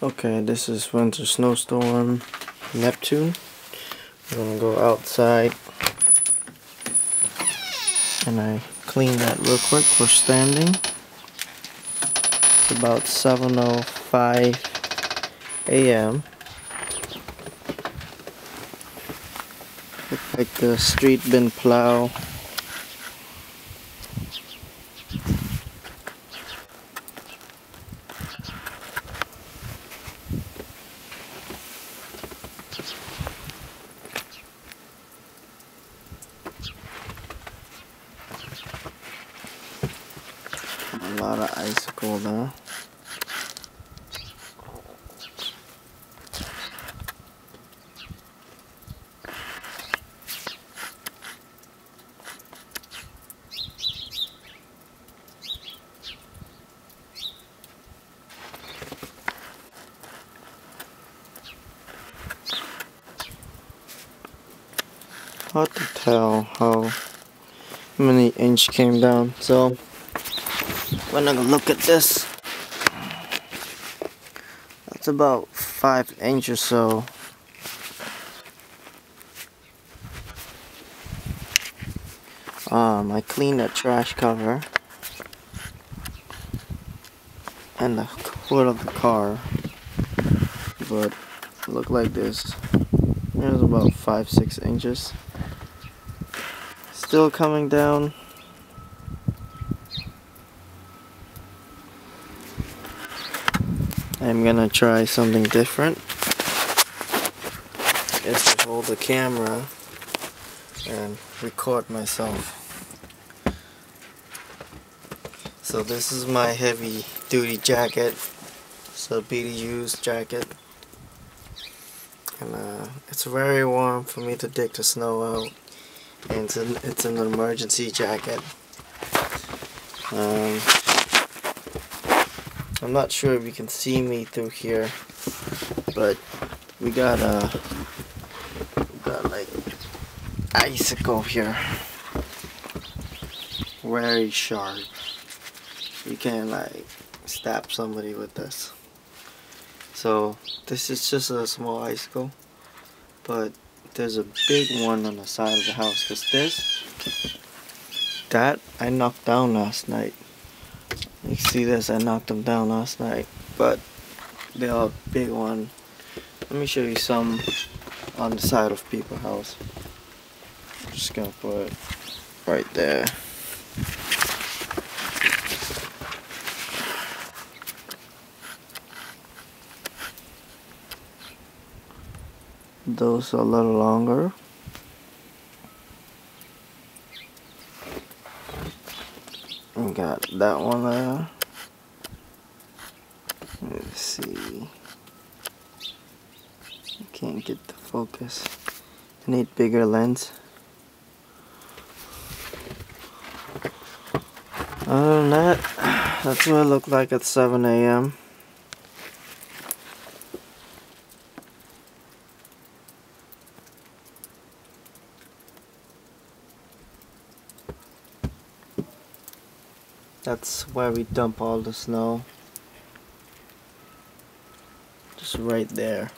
Okay, this is winter snowstorm Neptune. I'm gonna go outside and I clean that real quick for standing. It's about 7.05 a.m. Look like the street been plowed. A lot of icicle there. Hard to tell how many inch came down. So when I look at this, that's about five inch or so. Um, I cleaned the trash cover and the hood of the car, but look like this. There's about five, six inches. Still coming down. I'm gonna try something different. Is to hold the camera and record myself. So this is my heavy duty jacket. It's a BDU's jacket. And uh, it's very warm for me to dig the snow out. And it's an, it's an emergency jacket. Um, I'm not sure if you can see me through here, but we got a uh, got like icicle here, very sharp. You can like stab somebody with this. So this is just a small icicle, but there's a big one on the side of the house. Cause this, that I knocked down last night. You see this, I knocked them down last night, but they're a big one. Let me show you some on the side of people house. I'm just gonna put it right there. Those are a little longer. We got that one there. Let's see. I can't get the focus. I need bigger lens. Other than that, that's what it looked like at 7 a.m. That's where we dump all the snow. Just right there.